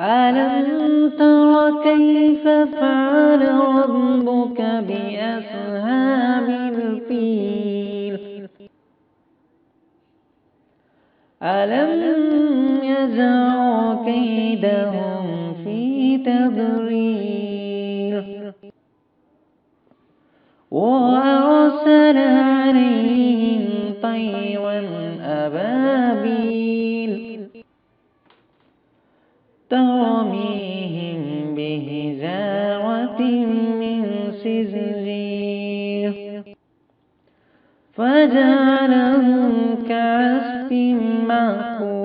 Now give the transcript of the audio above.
ألم تر كيف فعل ربك بأصحاب الفيل؟ ألم يجعل كيدهم في تضليل وأرسل عليهم طيرا أبابيل ترميهم بهزارة من سزير فجعلهم كعصف مأكول